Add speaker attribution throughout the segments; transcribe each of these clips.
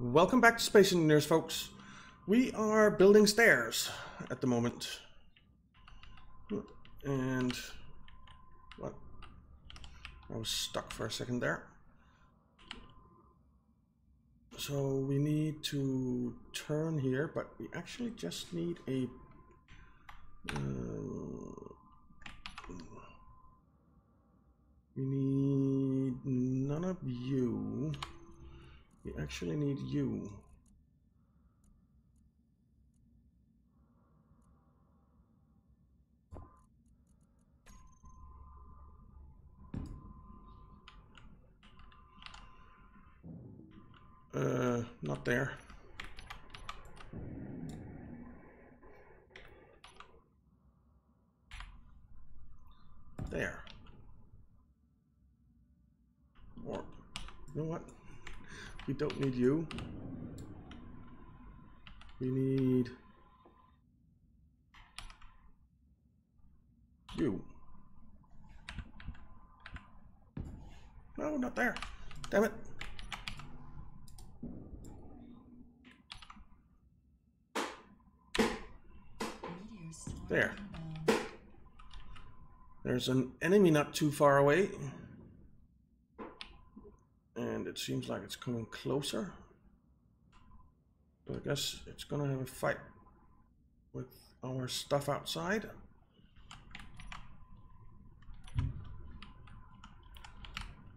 Speaker 1: Welcome back to Space Engineers, folks. We are building stairs at the moment. And what? I was stuck for a second there. So we need to turn here, but we actually just need a uh, we need none of you. We actually need you. Uh, not there. There. Or, you know what? We don't need you. We need you. No, not there. Damn it. There. There's an enemy not too far away. Seems like it's coming closer. But I guess it's gonna have a fight with our stuff outside.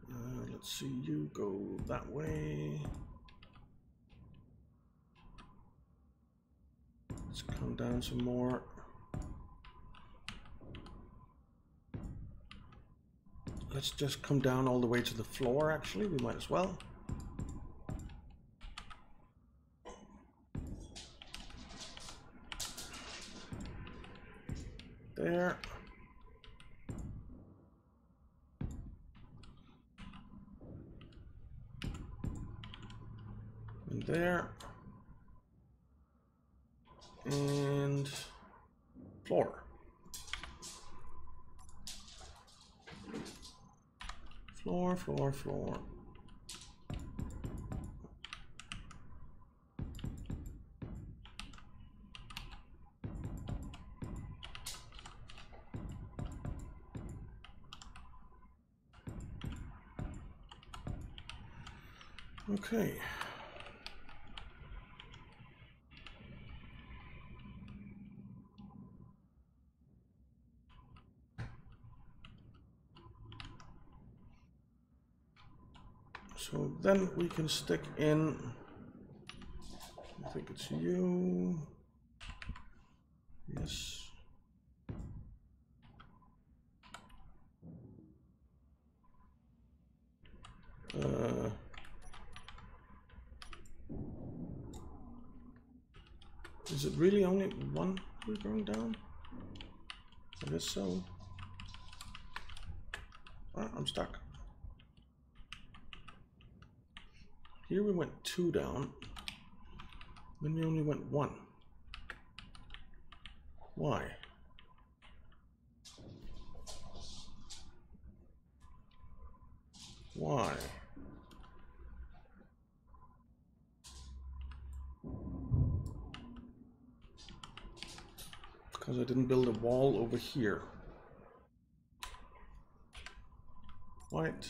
Speaker 1: Uh, let's see, you go that way. Let's come down some more. Let's just come down all the way to the floor, actually. We might as well. There. And there. And floor. Floor, floor, floor. Okay. So then we can stick in, I think it's you. Yes. Uh, is it really only one we're going down? I guess so. Ah, I'm stuck. Here we went two down. Then we only went one. Why? Why? Because I didn't build a wall over here. White.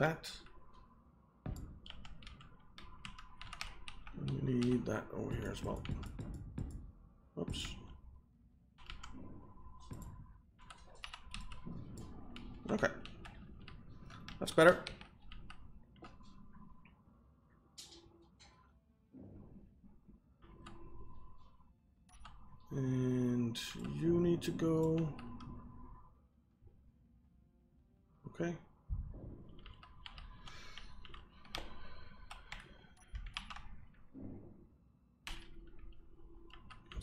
Speaker 1: That. we need that over here as well. Oops. Okay. That's better. And you need to go. Okay.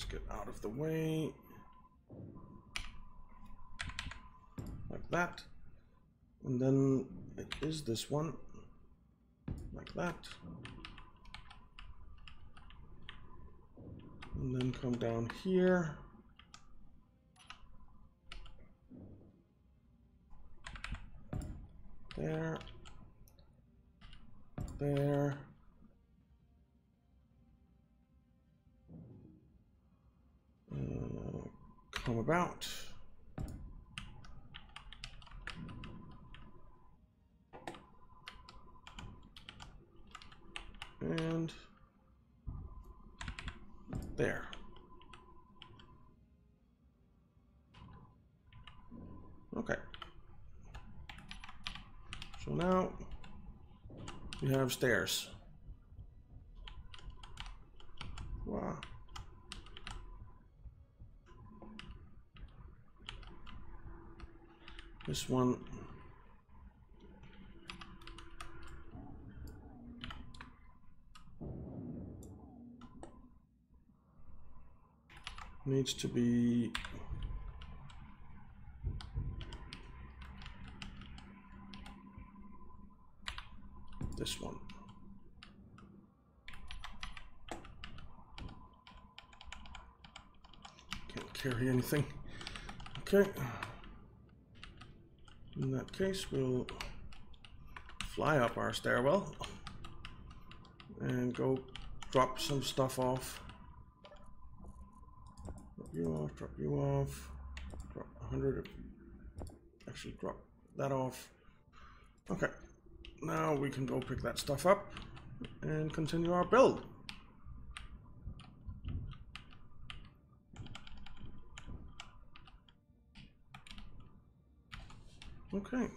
Speaker 1: get out of the way. Like that. And then it is this one. Like that. And then come down here. There. There. Uh, come about. And there. Okay. So now we have stairs. Wow. This one needs to be this one. Can't carry anything. Okay. In that case, we'll fly up our stairwell and go drop some stuff off. Drop you off, drop you off, drop 100, actually drop that off. Okay, now we can go pick that stuff up and continue our build. Okay.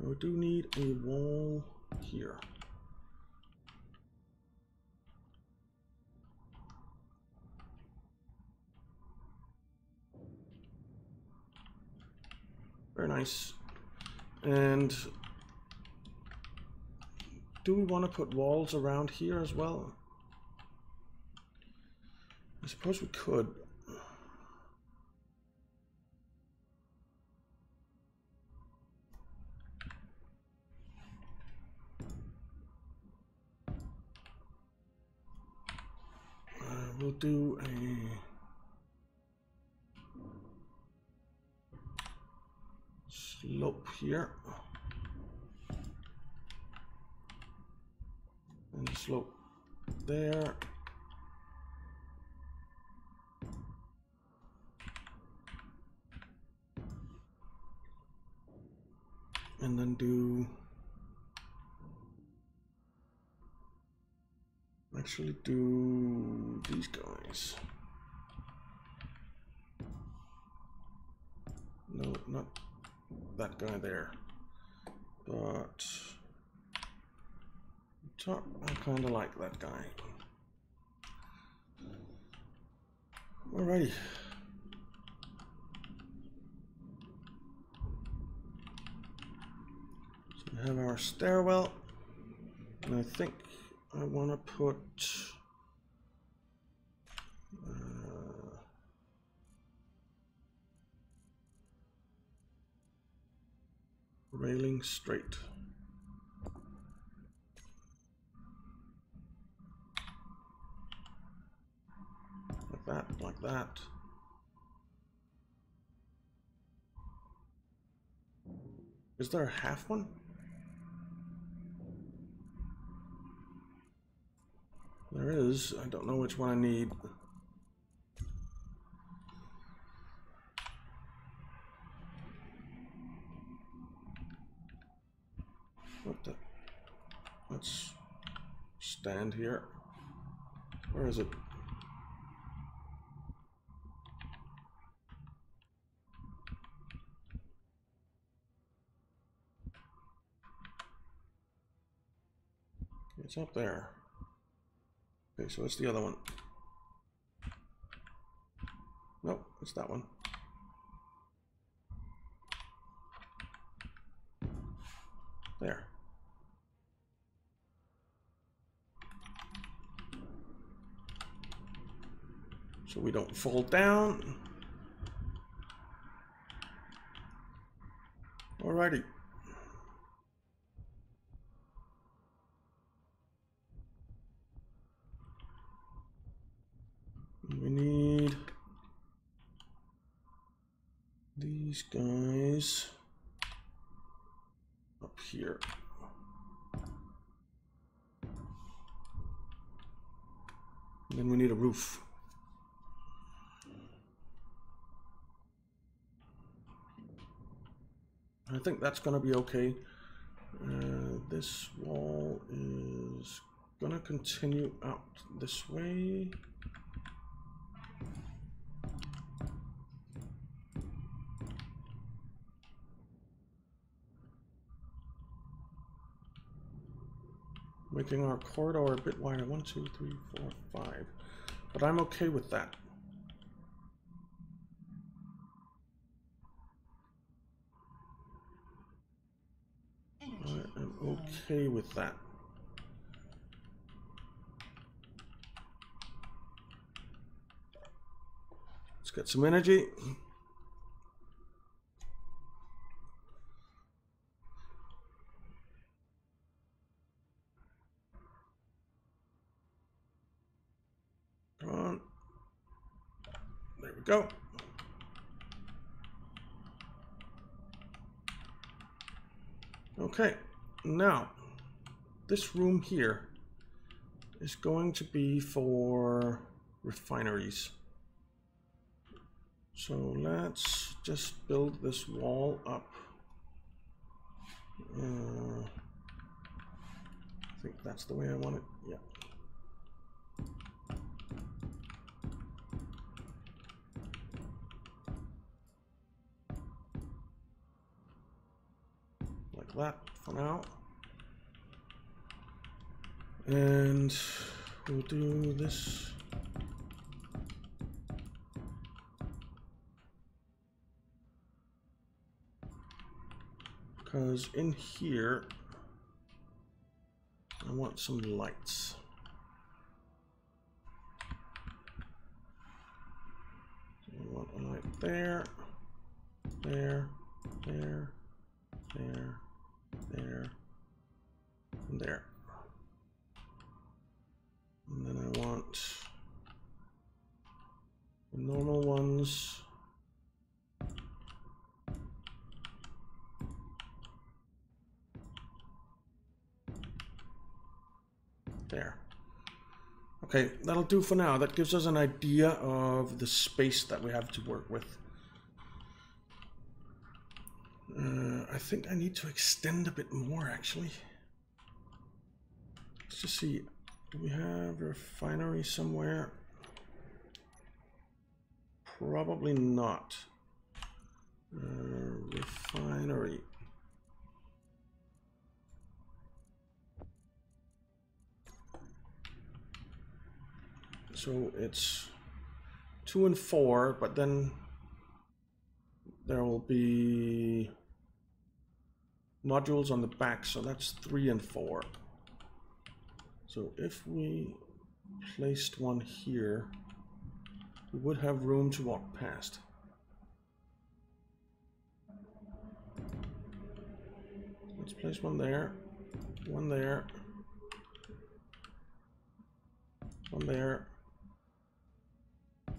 Speaker 1: We do need a wall here. Very nice. And do we want to put walls around here as well? I suppose we could. Uh, we'll do a here. And slope there. And then do actually do these guys. No not that guy there. But I kind of like that guy. Alrighty. So we have our stairwell and I think I want to put straight. Like that, like that. Is there a half one? There is. I don't know which one I need. What the? Let's stand here. Where is it? It's up there. Okay, so what's the other one? Nope, it's that one. There. so we don't fall down. Alrighty. We need these guys. Think that's going to be okay. Uh, this wall is going to continue out this way. making our corridor a bit wider. One, two, three, four, five. But I'm okay with that. I am okay with that. Let's get some energy. Come on. There we go. Okay, now this room here is going to be for refineries. So let's just build this wall up. Uh, I think that's the way I want it. Yeah. Like that for now. And we'll do this. Because in here, I want some lights. I want a light there, there, there, there, there, and there. And then I want the normal ones. There. Okay, that'll do for now. That gives us an idea of the space that we have to work with. Uh, I think I need to extend a bit more actually. Let's just see. Do we have a refinery somewhere? Probably not. Uh, refinery. So it's two and four, but then there will be modules on the back, so that's three and four. So if we placed one here, we would have room to walk past. Let's place one there, one there, one there,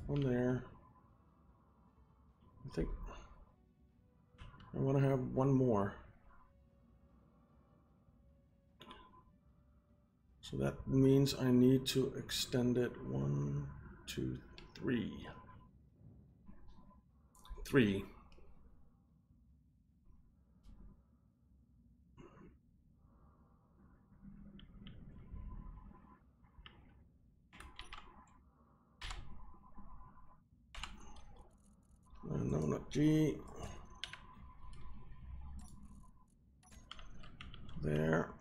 Speaker 1: one there. I think I want to have one more. So that means I need to extend it one, two, three. Three. Uh, no, not G. There.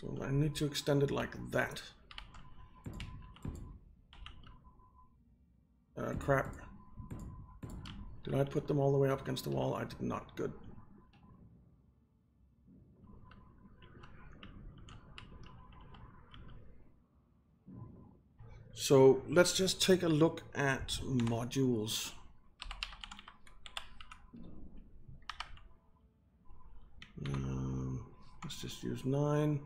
Speaker 1: So I need to extend it like that. Uh, crap. Did I put them all the way up against the wall? I did not. Good. So let's just take a look at modules. Um, let's just use nine.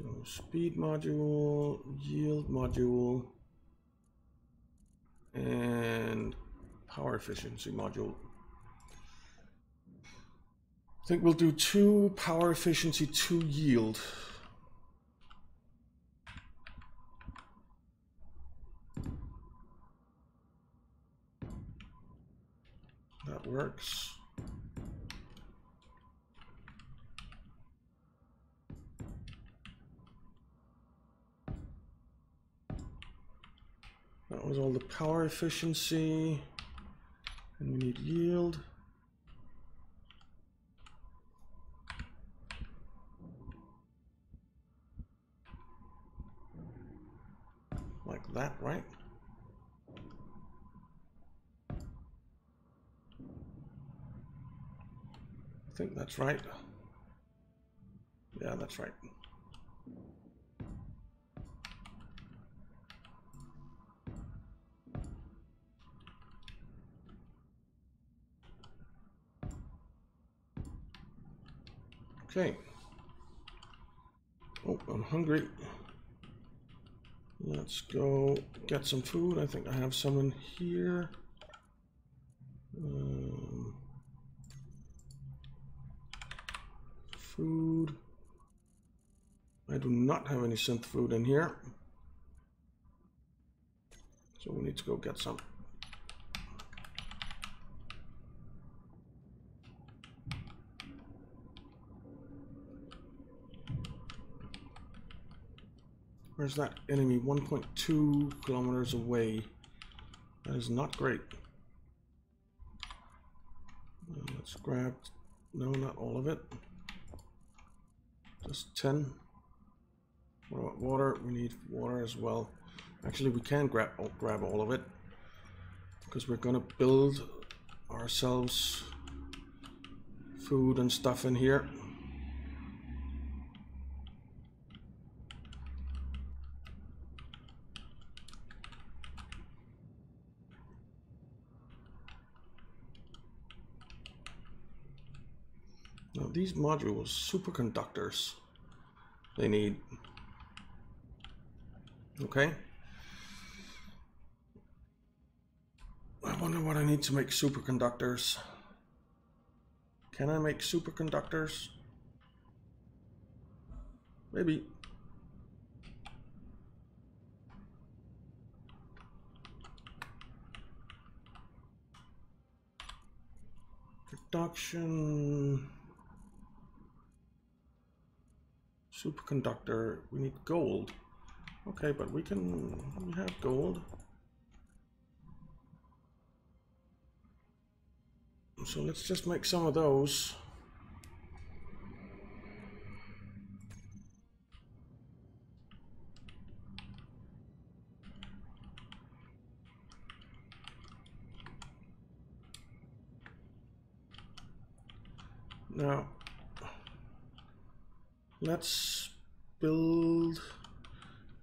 Speaker 1: So speed module, yield module, and power efficiency module. I think we'll do two power efficiency, two yield. That works. That was all the power efficiency. And we need yield. Like that, right? I think that's right. Yeah, that's right. Okay. Oh, I'm hungry. Let's go get some food. I think I have some in here. Um, food. I do not have any synth food in here. So we need to go get some. Where's that enemy? 1.2 kilometers away. That is not great. Let's grab, no, not all of it. Just 10. What about water? We need water as well. Actually, we can grab, oh, grab all of it. Because we're gonna build ourselves food and stuff in here. Modules, superconductors, they need. Okay. I wonder what I need to make superconductors. Can I make superconductors? Maybe. Production. Superconductor, we need gold. Okay, but we can, we have gold. So let's just make some of those. Now, let's build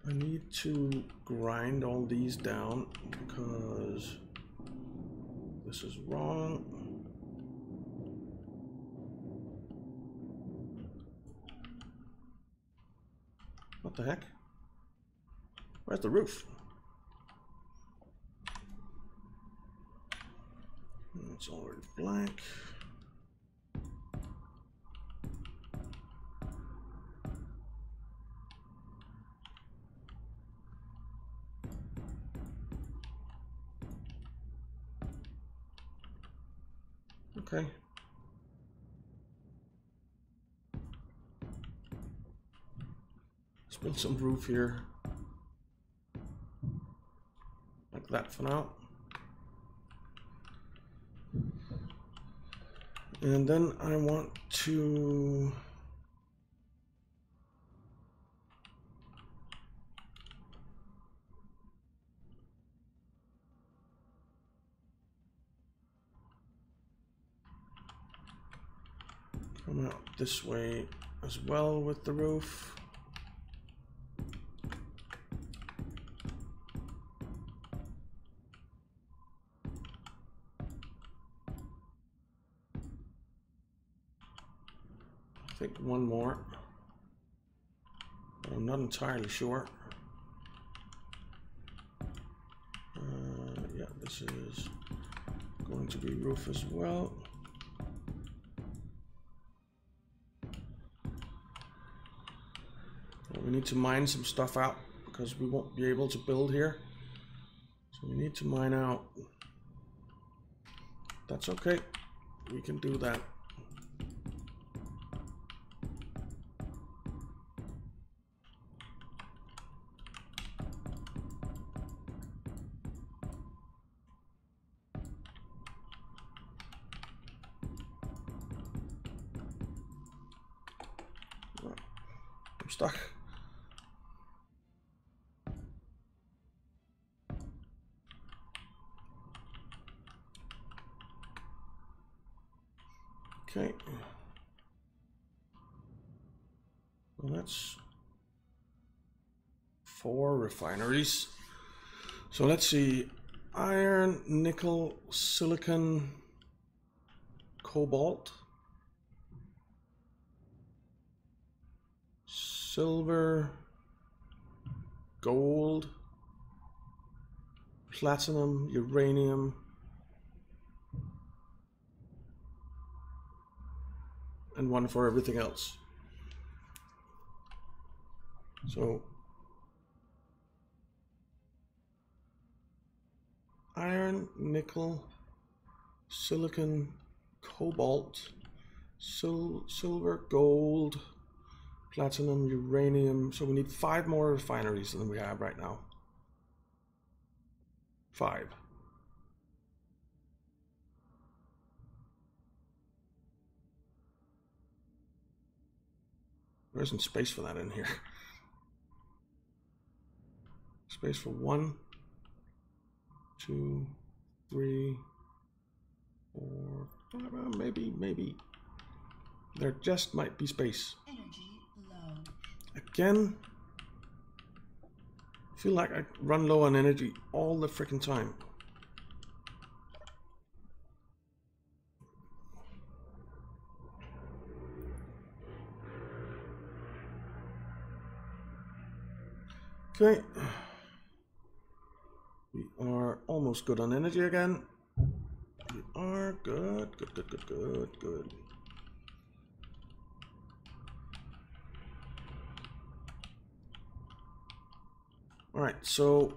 Speaker 1: I need to grind all these down because this is wrong. What the heck? Where's the roof? It's already blank Okay. Some roof here. Like that for now. And then I want to come out this way as well with the roof. I think one more. I'm not entirely sure. Uh, yeah, this is going to be roof as well. Well, we need to mine some stuff out because we won't be able to build here. So we need to mine out. That's okay. We can do that. Okay. Well, that's four refineries. So let's see. Iron, nickel, silicon, cobalt, silver, gold, platinum, uranium, and one for everything else. So iron, nickel, silicon, cobalt, sil silver, gold, platinum, uranium. So we need five more refineries than we have right now. Five. There isn't space for that in here. Space for one, two, three, four, five, uh, maybe, maybe. There just might be space.
Speaker 2: Energy.
Speaker 1: Again, I feel like I run low on energy all the freaking time. Okay. We are almost good on energy again. We are good, good, good, good, good, good. All right, so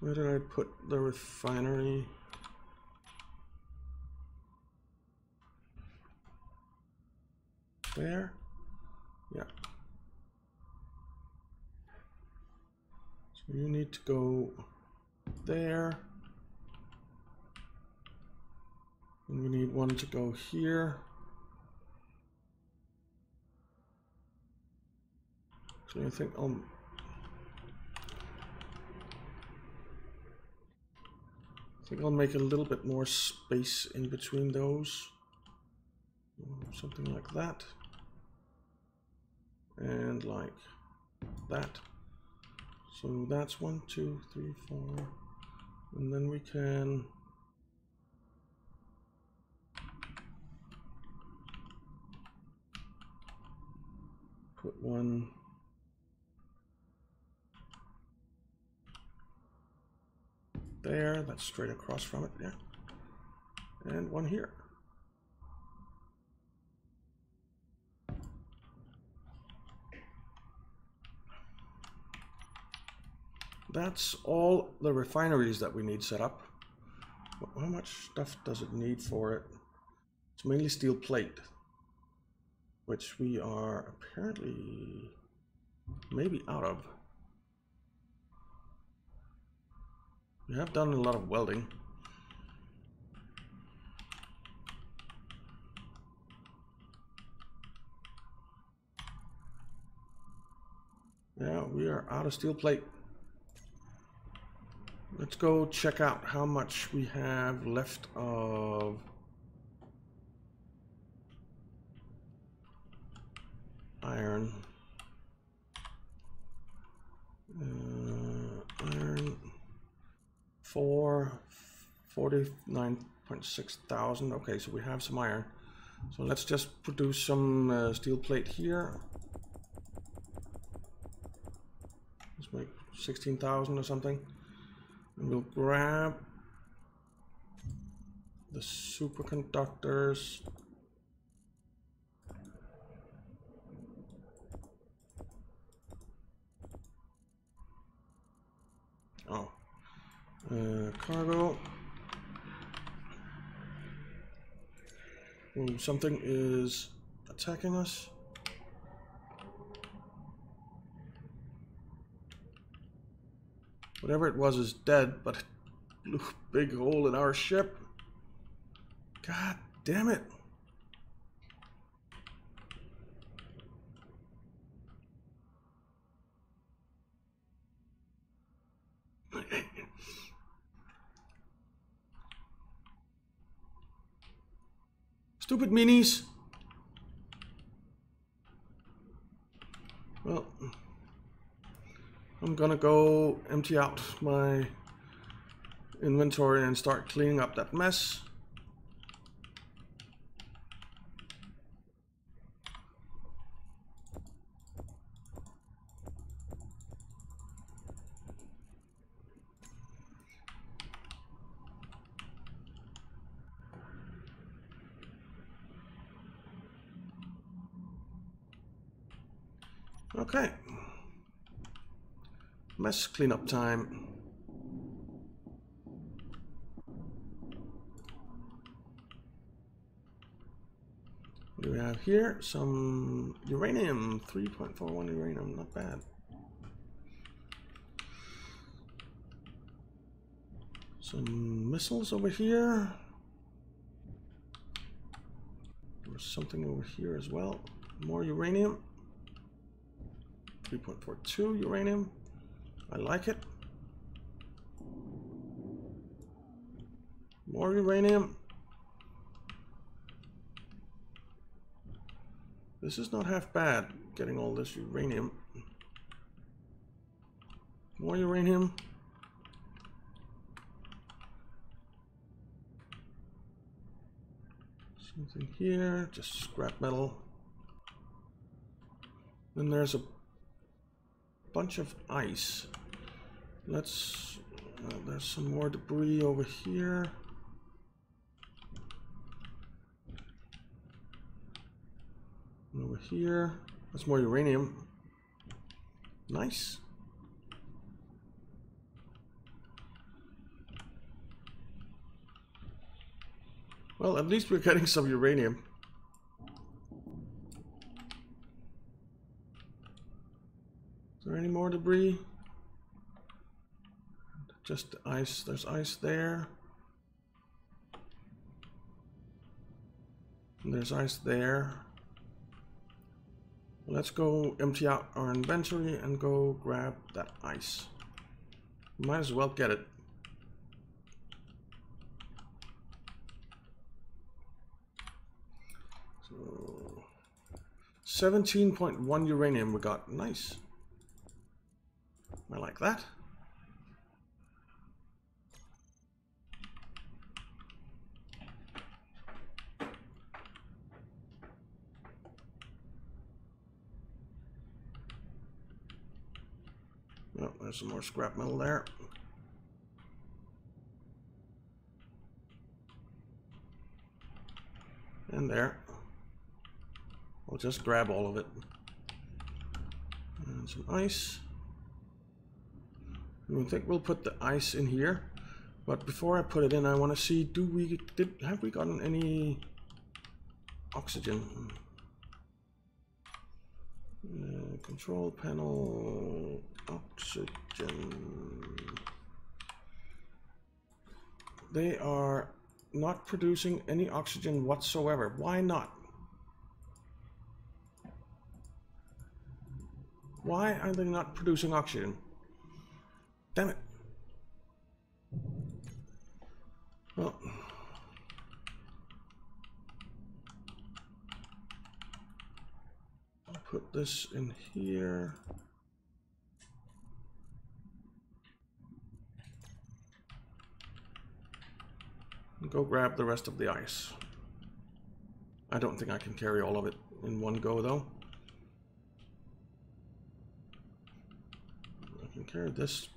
Speaker 1: where did I put the refinery? There? Yeah. You need to go there. And we need one to go here. So I think I'll I think I'll make a little bit more space in between those. Something like that. And like that. So that's one, two, three, four. And then we can put one there, that's straight across from it, yeah. And one here. That's all the refineries that we need set up. How much stuff does it need for it? It's mainly steel plate, which we are apparently maybe out of. We have done a lot of welding. Yeah, we are out of steel plate. Let's go check out how much we have left of iron. Uh, iron for 49.6 thousand. Okay, so we have some iron. So let's just produce some uh, steel plate here. Let's make 16,000 or something. We'll grab the superconductors. Oh, uh, cargo. Ooh, something is attacking us. Whatever it was is dead, but a big hole in our ship. God damn it. Stupid minis. Well, I'm gonna go empty out my inventory and start cleaning up that mess. Okay. Mess cleanup time. What do we have here? Some uranium, 3.41 uranium, not bad. Some missiles over here. There's something over here as well. More uranium. 3.42 uranium. I like it. More uranium. This is not half bad, getting all this uranium. More uranium. Something here, just scrap metal. Then there's a bunch of ice. Let's, uh, there's some more debris over here. over here, that's more uranium. Nice. Well, at least we're getting some uranium. There any more debris? Just ice. There's ice there. And there's ice there. Let's go empty out our inventory and go grab that ice. Might as well get it. So 17.1 uranium we got. Nice. I like that. Oh, there's some more scrap metal there. And there. We'll just grab all of it. And some ice. I think we'll put the ice in here. But before I put it in, I want to see, do we, did, have we gotten any oxygen? Uh, control panel, oxygen. They are not producing any oxygen whatsoever. Why not? Why are they not producing oxygen? Damn it. Well. I'll put this in here. And go grab the rest of the ice. I don't think I can carry all of it in one go though. I can carry this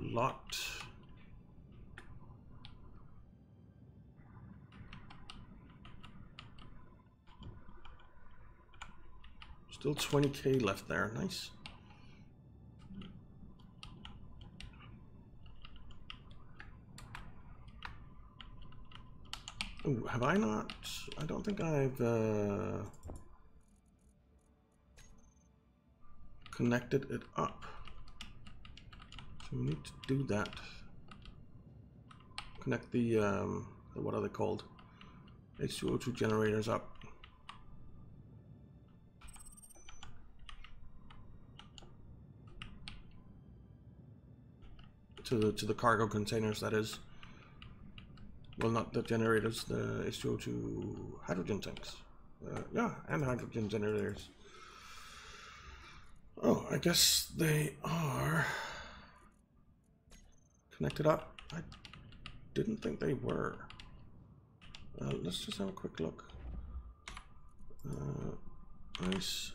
Speaker 1: lot. Still 20k left there, nice. Have I not? I don't think I've uh, connected it up. So we need to do that. Connect the, um, what are they called? H2O2 generators up. To the, to the cargo containers, that is. Well, not the generators, the H2O2 hydrogen tanks. Uh, yeah, and hydrogen generators. Oh, I guess they are connected up. I didn't think they were. Uh, let's just have a quick look. Uh, nice.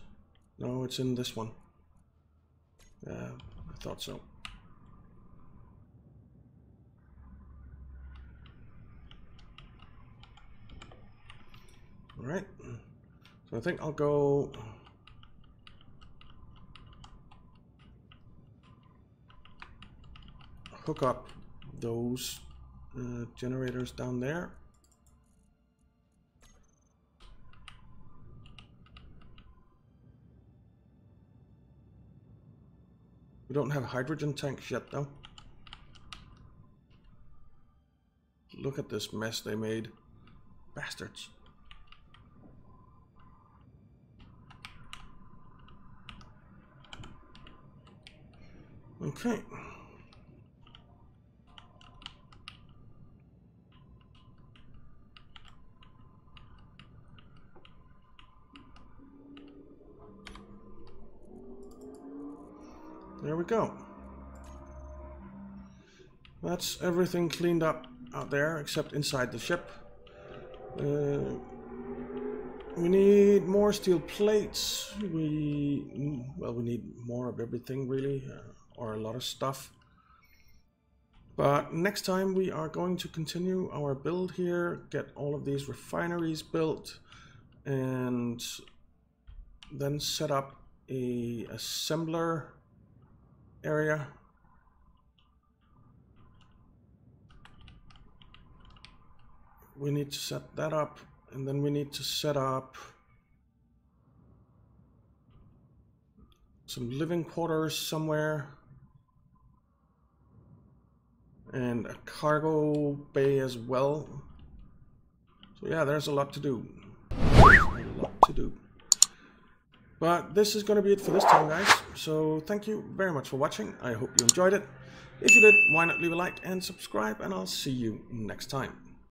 Speaker 1: No, it's in this one. I thought so. All right. So I think I'll go. Hook up those uh, generators down there. We don't have hydrogen tanks yet though. Look at this mess they made. Bastards. Okay. There we go. That's everything cleaned up out there except inside the ship. Uh, we need more steel plates. We, well, we need more of everything really. Uh, or a lot of stuff. But next time we are going to continue our build here, get all of these refineries built, and then set up a assembler area. We need to set that up, and then we need to set up some living quarters somewhere and a cargo bay as well. So yeah, there's a lot to do. But this is going to be it for this time, guys. So thank you very much for watching. I hope you enjoyed it. If you did, why not leave a like and subscribe, and I'll see you next time.